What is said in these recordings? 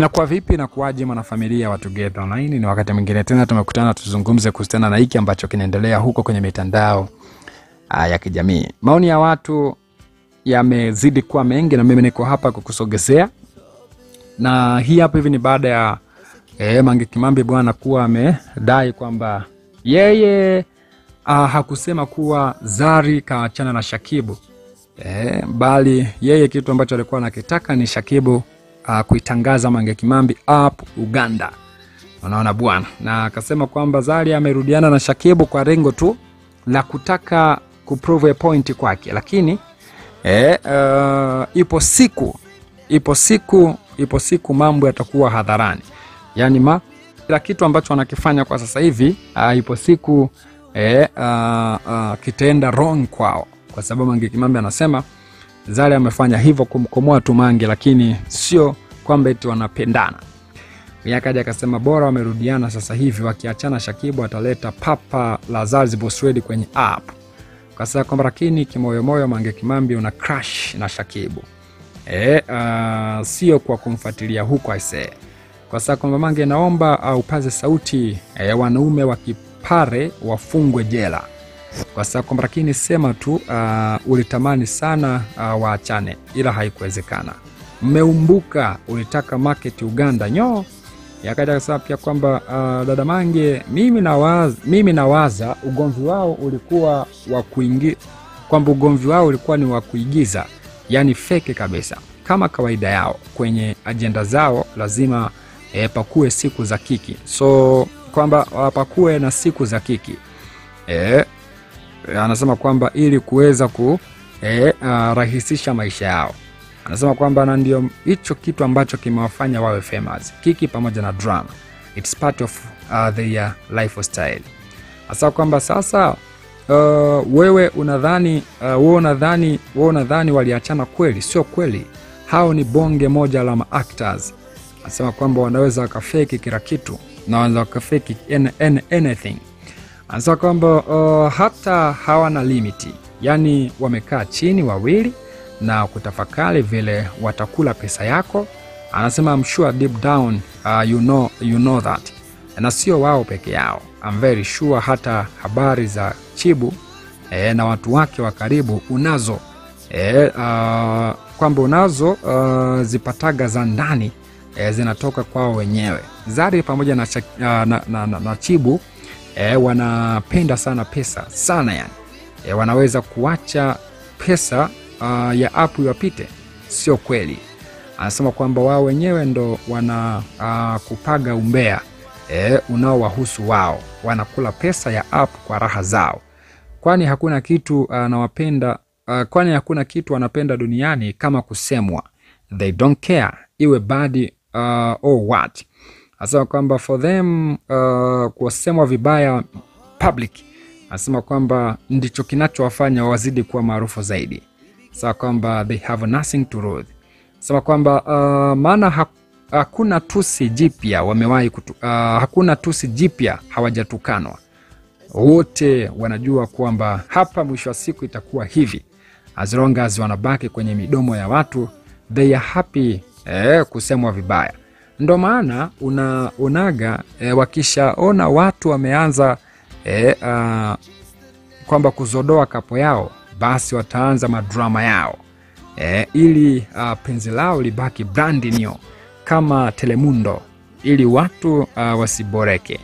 Inakuwa vipi na kuwaje mwanafamilia wa Together Online? Ni wakati mwingine tena tumekutana tuzungumze kuhusiana na hiki ambacho kinaendelea huko kwenye mitandao ah, ya kijamii. Maoni ya watu yamezidi kuwa mengi na mimi niko hapa kukusogezea, na hii hapa hivi ni baada ya eh, Mange Kimambi bwana kuwa amedai kwamba yeye ah, hakusema kuwa Zari kaachana na Shakibu eh, bali yeye kitu ambacho alikuwa anakitaka ni Shakibu uh, kuitangaza Mange Kimambi up Uganda. Unaona bwana, na akasema kwamba Zari amerudiana na Shakibu kwa lengo tu la kutaka kuprove a point kwake, lakini eh, uh, ipo siku ipo siku ipo siku mambo yatakuwa hadharani, yaani ma kila kitu ambacho wanakifanya kwa sasa hivi uh, ipo siku eh, uh, uh, kitaenda wrong kwao, kwa sababu Mange Kimambi anasema Zari amefanya hivyo kumkomoa tu Mange, lakini sio kwamba eti wanapendana. Akaja akasema bora wamerudiana sasa hivi, wakiachana Shakibu ataleta papa la Zanzibar Swedi kwenye app. Kasema kwamba lakini kimoyomoyo Mange Kimambi una crush na Shakibu e, uh, sio kwa kumfuatilia huko aisee. Sababu kwamba Mange, naomba upaze sauti e, wanaume wa Kipare wafungwe jela kwa sababu kwamba lakini sema tu uh, ulitamani sana uh, waachane ila haikuwezekana. Mmeumbuka, ulitaka market Uganda nyo. Yakaja akasema pia kwamba uh, dada Mange, mimi nawaza, mimi nawaza ugomvi wao ulikuwa wa kuingi kwamba ugomvi wao ulikuwa ni wa kuigiza, yani feke kabisa, kama kawaida yao kwenye ajenda zao lazima eh, pakuwe siku za kiki, so kwamba wapakue na siku za kiki eh, anasema kwamba ili kuweza kurahisisha maisha yao, anasema kwamba na ndio hicho kitu ambacho kimewafanya wawe famous, kiki pamoja na drama, it's part of uh, their lifestyle. hasa kwamba sasa uh, wewe unadhani uh, wewe unadhani wewe unadhani waliachana kweli? Sio kweli, hao ni bonge moja la maactors. Anasema kwamba wanaweza wakafeki kila kitu na wanaweza wakafeki anything anasema kwamba uh, hata hawana limiti, yaani wamekaa chini wawili na kutafakari vile watakula pesa yako. Anasema I'm sure deep down uh, you know, you know that, na sio wao peke yao, I'm very sure hata habari za Chibu eh, na watu wake wa karibu unazo eh, uh, kwamba unazo uh, zipataga za ndani eh, zinatoka kwao wenyewe. Zari pamoja na, uh, na, na, na, na Chibu E, wanapenda sana pesa sana yani. E, wanaweza kuacha pesa uh, ya apu iwapite? Sio kweli. Anasema kwamba wao wenyewe ndo wana uh, kupaga umbea e, unaowahusu wao, wanakula pesa ya apu kwa raha zao, kwani hakuna kitu anawapenda uh, uh, kwani hakuna kitu wanapenda duniani kama kusemwa. They don't care iwe bad uh, or what Anasema kwamba for them uh, kusemwa vibaya public, anasema kwamba ndicho kinachowafanya wazidi kuwa maarufu zaidi. Sawa kwamba they have nothing to lose. Sema kwamba uh, maana ha hakuna tusi jipya wamewahi kutu, uh, hakuna tusi jipya hawajatukanwa. Wote wanajua kwamba hapa mwisho wa siku itakuwa hivi, as long as wanabaki kwenye midomo ya watu they are happy eh, kusemwa vibaya ndo maana unaonaga e, wakishaona watu wameanza e, kwamba kuzodoa kapo yao, basi wataanza madrama yao e, ili a, penzi lao libaki brandi nio kama Telemundo, ili watu a, wasiboreke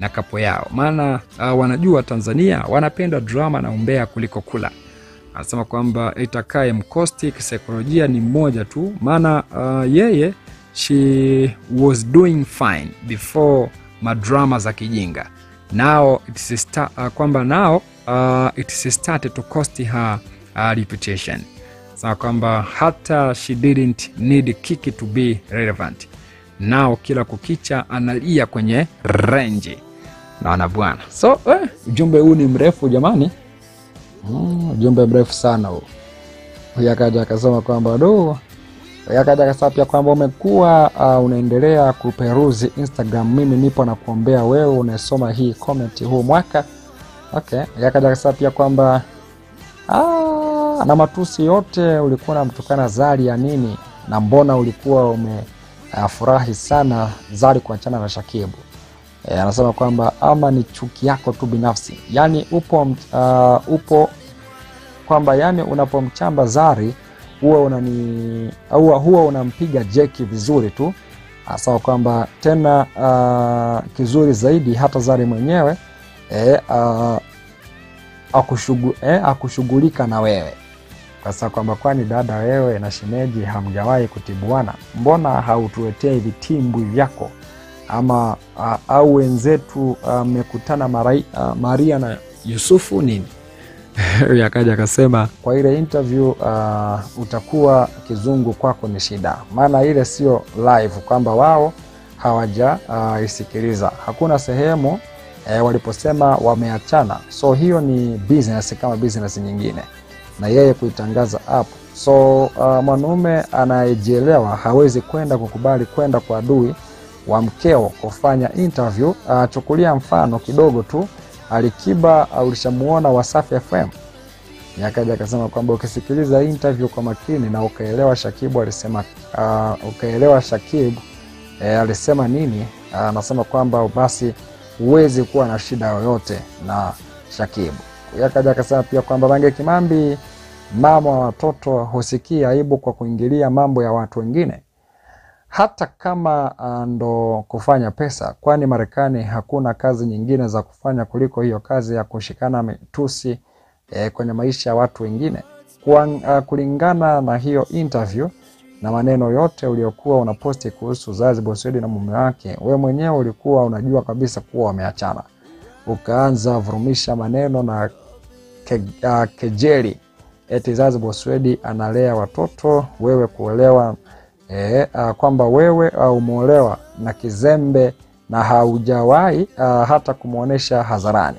na kapo yao, maana wanajua Tanzania wanapenda drama na umbea kuliko kula. Anasema kwamba itakaye mkosti kisaikolojia ni mmoja tu, maana yeye she was doing fine before madrama za kijinga now it's uh, kwamba now uh, it's started to cost her uh, reputation. Sema kwamba hata she didn't need Kiki to be relevant now, kila kukicha analia kwenye renji. Naona bwana, so eh, ujumbe huu ni mrefu jamani, mm, ujumbe mrefu sana huu. Huyu akaja akasema kwamba do yakaja akasema pia kwamba umekuwa uh, unaendelea kuperuzi Instagram, mimi nipo na kuombea wewe unasoma hii comment huu mwaka. Okay, akasema pia kwamba ah, na matusi yote ulikuwa unamtukana Zari ya nini, na mbona ulikuwa umefurahi uh, sana Zari kuachana na Shakibu. E, anasema kwamba ama ni chuki yako tu binafsi, yani upo, uh, upo kwamba yani unapomchamba Zari huwa unani huwa, huwa unampiga jeki vizuri tu, sawa kwamba tena uh, kizuri zaidi hata Zari mwenyewe e, uh, akushugu, e, akushughulika na wewe kasa kwamba kwani dada wewe na shemeji hamjawahi kutibuana, mbona hautuletei vitimbwi vyako ama uh, au wenzetu mmekutana uh, uh, Maria na Yusufu nini? Akaja akasema kwa ile interview uh, utakuwa kizungu kwako ni shida, maana ile sio live kwamba wao hawaja uh, isikiliza. Hakuna sehemu eh, waliposema wameachana, so hiyo ni business kama business nyingine na yeye kuitangaza app. So uh, mwanaume anayejielewa hawezi kwenda kukubali kwenda kwa adui wa mkeo kufanya interview. Uh, chukulia mfano kidogo tu, Alikiba uh, ulishamuona Wasafi FM, akaja akasema kwamba ukisikiliza interview kwa makini na ukaelewa Shakibu alisema uh, ukaelewa Shakibu eh, alisema nini, anasema uh, kwamba basi huwezi kuwa na shida yoyote na Shakibu. Akaja akasema pia kwamba Mange Kimambi, mama wa watoto, husikia aibu kwa kuingilia mambo ya watu wengine, hata kama ndo kufanya pesa, kwani Marekani hakuna kazi nyingine za kufanya kuliko hiyo kazi ya kushikana mitusi eh, kwenye maisha ya watu wengine. Uh, kulingana na hiyo interview na maneno yote uliokuwa unaposti kuhusu Zazi Boswedi na mume wake, we mwenyewe ulikuwa unajua kabisa kuwa wameachana, ukaanza vurumisha maneno na Ke, uh, kejeli eti Zazi Boswedi analea watoto wewe kuolewa, e, kwamba wewe umeolewa na kizembe na haujawahi hata kumwonyesha hadharani.